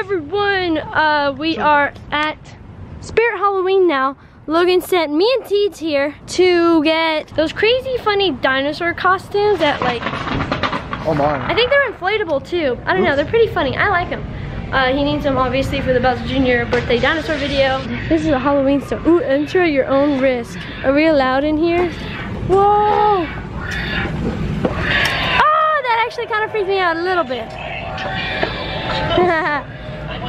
everyone? Uh, we are at Spirit Halloween now. Logan sent me and Teeds here to get those crazy funny dinosaur costumes that like, Oh my. I think they're inflatable too. I don't know, they're pretty funny. I like them. Uh, he needs them obviously for the Bowser Jr. birthday dinosaur video. This is a Halloween store. Ooh, enter at your own risk. Are we allowed in here? Whoa! Oh, that actually kind of freaked me out a little bit.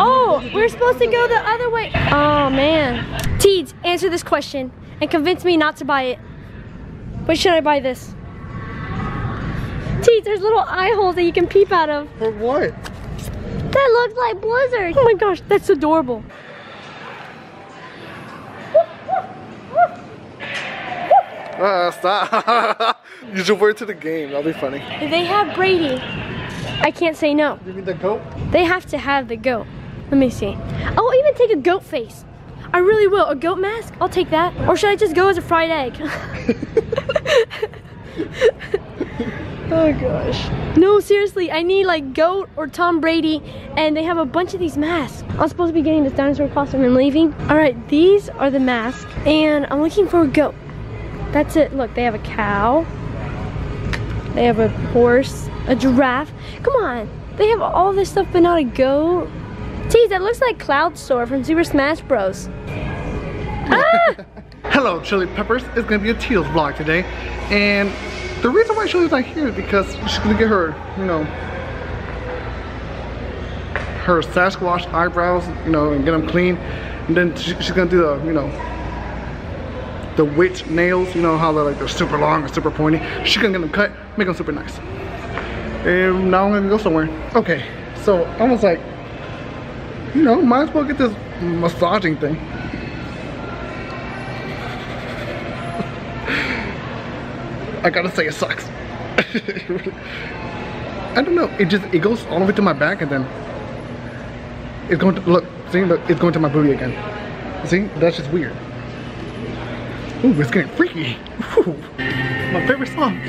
oh, we're supposed to go the other way. Oh man. Teeds, answer this question and convince me not to buy it. What should I buy this? Teeds, there's little eye holes that you can peep out of. For what? That looks like Blizzard. Oh my gosh, that's adorable. Uh, stop. Use your word to the game. That'll be funny. If they have Brady, I can't say no. You mean the goat? They have to have the goat. Let me see. I'll even take a goat face. I really will. A goat mask? I'll take that. Or should I just go as a fried egg? oh gosh. No, seriously, I need like goat or Tom Brady and they have a bunch of these masks. I'm supposed to be getting this dinosaur costume and leaving. All right, these are the masks and I'm looking for a goat. That's it. Look, they have a cow. They have a horse, a giraffe. Come on. They have all this stuff but not a goat. Geez, that looks like Cloud Strife from Super Smash Bros. ah! Hello, Chili Peppers. It's gonna be a Teals vlog today. And the reason why Chilly's not here is because she's gonna get her, you know, her Sasquatch eyebrows, you know, and get them clean. And then she, she's gonna do the, you know, the witch nails, you know how they're like they're super long and super pointy. She's gonna get them cut, make them super nice. And now I'm gonna go somewhere. Okay, so I was like, you know, might as well get this massaging thing. I gotta say it sucks. I don't know, it just, it goes all the way to my back and then it's going to, look, see, look, it's going to my booty again. See, that's just weird. Ooh, it's getting freaky. Ooh, my favorite song.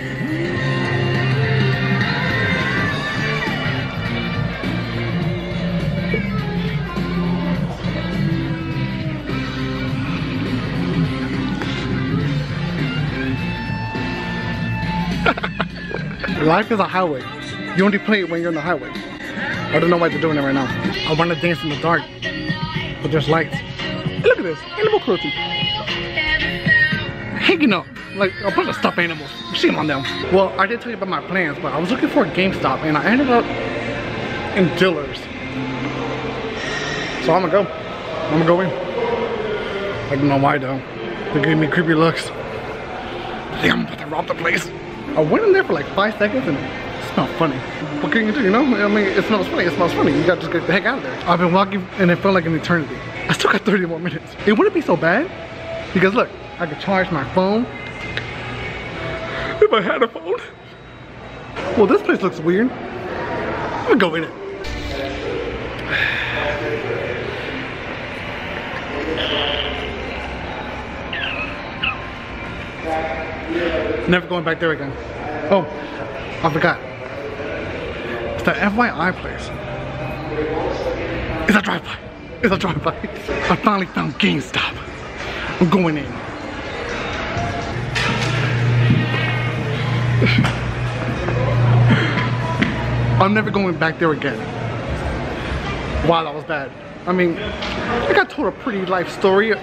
Life is a highway. You only play it when you're on the highway. I don't know why they're doing it right now. I want to dance in the dark, but there's lights. Hey, look at this, animal cruelty. Hanging up, like a bunch of stuffed animals. Shame on them. Well, I did tell you about my plans, but I was looking for a GameStop and I ended up in Dillard's. So I'm gonna go. I'm gonna go in. I don't know why though. They're giving me creepy looks. I think I'm about to rob the place. I went in there for like five seconds and it smelled funny. What can you do, you know? I mean, it smells funny, it smells funny. You gotta just get the heck out of there. I've been walking and it felt like an eternity. I still got 30 more minutes. It wouldn't be so bad because look, I could charge my phone. If I had a phone. Well, this place looks weird. I'm gonna go in it. Never going back there again. Oh, I forgot. It's the FYI place. It's a drive-by. It's a drive-by. I finally found GameStop. I'm going in. I'm never going back there again. Wow, that was bad. I mean, I got told a pretty life story.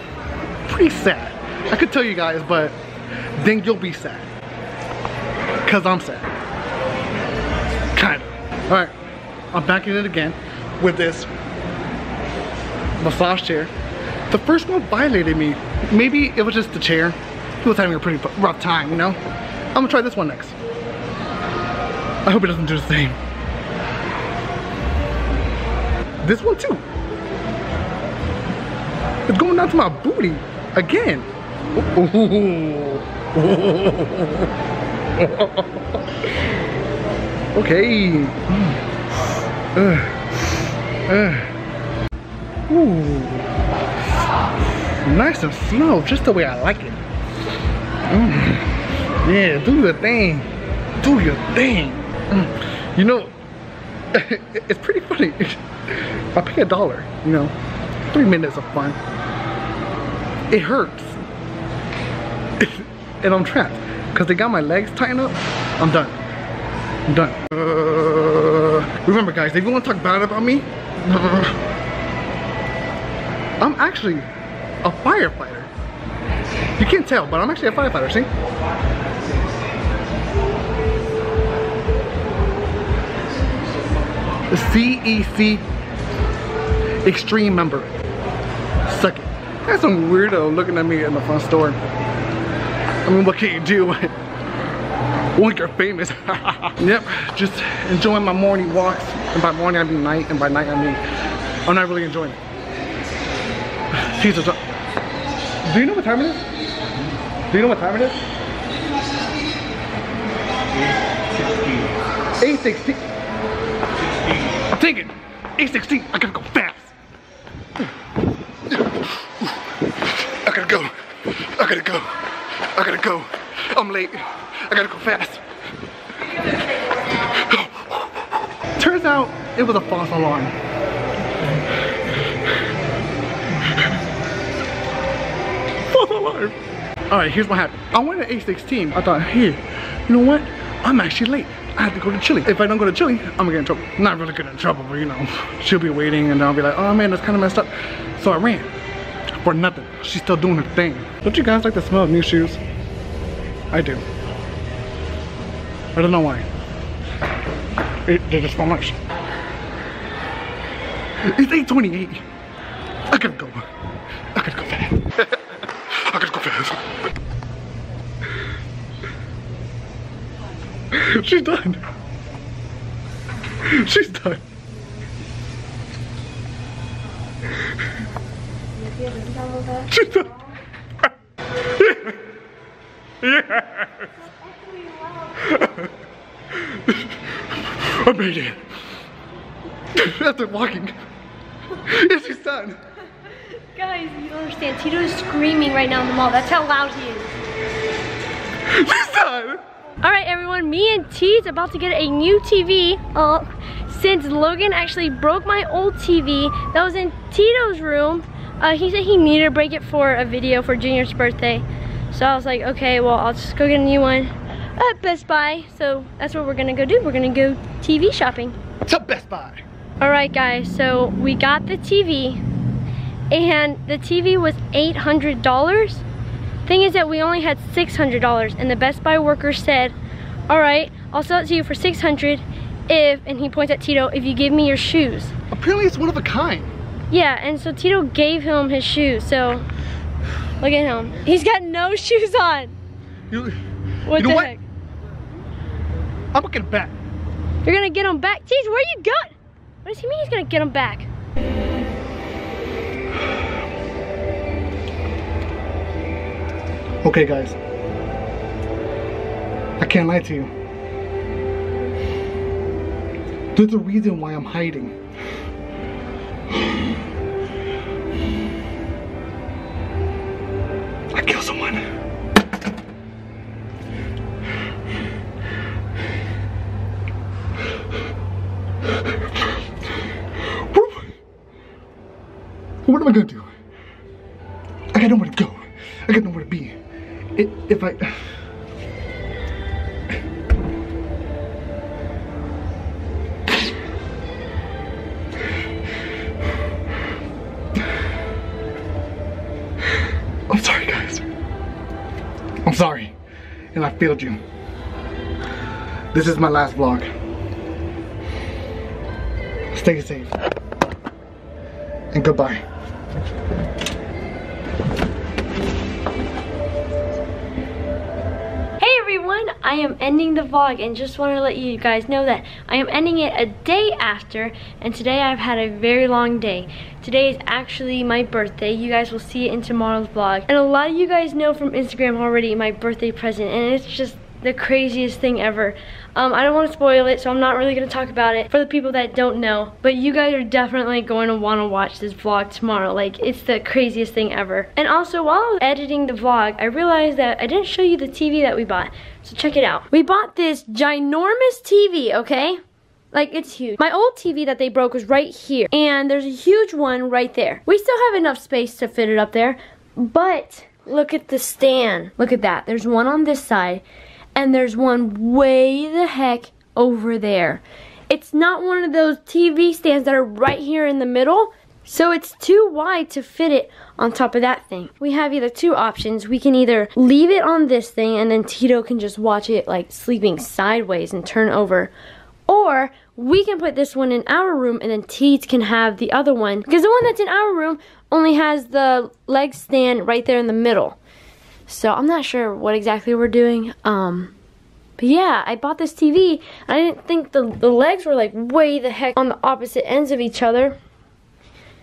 Pretty sad. I could tell you guys, but then you'll be sad. Cause I'm sad. Kinda. Alright, I'm back in it again with this massage chair. The first one violated me. Maybe it was just the chair. He was having a pretty rough time, you know? I'm gonna try this one next. I hope it doesn't do the same. This one too. It's going down to my booty again. okay. Uh, uh. Ooh. Nice and slow, just the way I like it. Mm. Yeah, do your thing. Do your thing. Mm. You know, it's pretty funny. I pay a dollar, you know, three minutes of fun. It hurts. and I'm trapped. Because they got my legs tightened up, I'm done. I'm done. Uh, remember guys, if you want to talk bad about me, I'm actually a firefighter. You can't tell, but I'm actually a firefighter, see? The CEC Extreme member. Suck it. That's some weirdo looking at me in the front store. I mean, what can you do? When you're famous. yep, just enjoying my morning walks. And by morning I mean night, and by night I mean I'm not really enjoying it. Jesus. Uh, do you know what time it is? Do you know what time it is? 8.16. I'm thinking. 8.16. I gotta go fast. I gotta go. I gotta go. I gotta go. I'm late. I gotta go fast. Turns out it was a false alarm. False alarm. Alright, here's what happened. I went at 816. I thought, hey, you know what? I'm actually late. I have to go to Chilly. If I don't go to Chilly, I'm gonna get in trouble. Not really get in trouble, but you know, she'll be waiting and I'll be like, oh man, that's kind of messed up. So I ran for nothing. She's still doing her thing. Don't you guys like the smell of new shoes? I do. I don't know why. It, they just smell nice. It's 828. I gotta go. I gotta go fast. I gotta go fast. She's done. She's done. Done. yeah. I made it. After walking. Yes, she's done. Guys, you don't understand. Tito is screaming right now in the mall. That's how loud he is. She's done. All right, everyone. Me and T's about to get a new TV. Uh, since Logan actually broke my old TV that was in Tito's room. Uh, he said he needed to break it for a video for Junior's birthday. So I was like, okay, well, I'll just go get a new one at Best Buy. So that's what we're gonna go do. We're gonna go TV shopping. To Best Buy. All right, guys, so we got the TV and the TV was $800. Thing is that we only had $600 and the Best Buy worker said, all right, I'll sell it to you for 600 if, and he points at Tito, if you give me your shoes. Apparently it's one of a kind. Yeah, and so Tito gave him his shoes, so look at him. He's got no shoes on. You, What you know the what? heck? I'm gonna get him back. You're gonna get him back? Tease, where you going? What does he mean he's gonna get him back? Okay, guys. I can't lie to you. There's a reason why I'm hiding. I killed someone. What am I gonna do? I got nowhere to go. I got nowhere to be. If I... sorry. And I failed you. This is my last vlog. Stay safe. And goodbye. I am ending the vlog and just want to let you guys know that I am ending it a day after and today I've had a very long day. Today is actually my birthday. You guys will see it in tomorrow's vlog. And a lot of you guys know from Instagram already my birthday present and it's just the craziest thing ever. Um, I don't want to spoil it, so I'm not really going to talk about it for the people that don't know. But you guys are definitely going to want to watch this vlog tomorrow. Like, it's the craziest thing ever. And also, while I was editing the vlog, I realized that I didn't show you the TV that we bought. So check it out. We bought this ginormous TV, okay? Like, it's huge. My old TV that they broke was right here. And there's a huge one right there. We still have enough space to fit it up there. But, look at the stand. Look at that. There's one on this side. And there's one way the heck over there. It's not one of those TV stands that are right here in the middle. So it's too wide to fit it on top of that thing. We have either two options. We can either leave it on this thing and then Tito can just watch it like sleeping sideways and turn over. Or we can put this one in our room and then Teets can have the other one. Because the one that's in our room only has the leg stand right there in the middle. So I'm not sure what exactly we're doing. Um, but yeah, I bought this TV. I didn't think the, the legs were like way the heck on the opposite ends of each other.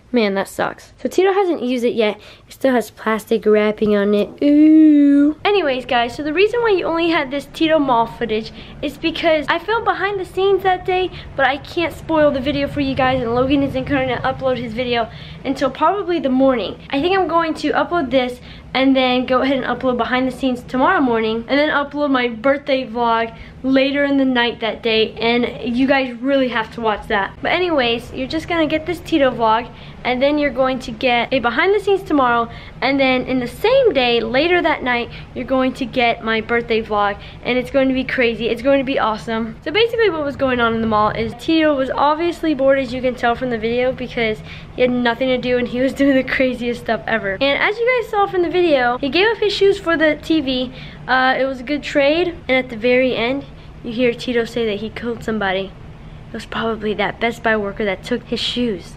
Man, that sucks. So Tito hasn't used it yet. It still has plastic wrapping on it. Ooh. Anyways, guys, so the reason why you only had this Tito Mall footage is because I filmed behind the scenes that day, but I can't spoil the video for you guys, and Logan isn't going to upload his video until probably the morning. I think I'm going to upload this and then go ahead and upload behind the scenes tomorrow morning and then upload my birthday vlog later in the night that day and you guys really have to watch that. But anyways, you're just gonna get this Tito vlog and then you're going to get a behind the scenes tomorrow and then in the same day, later that night, you're going to get my birthday vlog and it's going to be crazy. It's going to be awesome. So basically what was going on in the mall is Tito was obviously bored as you can tell from the video because he had nothing to do and he was doing the craziest stuff ever. And as you guys saw from the video, he gave up his shoes for the TV. Uh, it was a good trade and at the very end, you hear Tito say that he killed somebody. It was probably that Best Buy worker that took his shoes.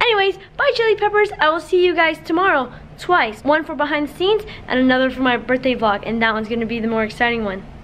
Anyways, bye chili peppers. I will see you guys tomorrow twice. One for behind the scenes and another for my birthday vlog. And that one's going to be the more exciting one.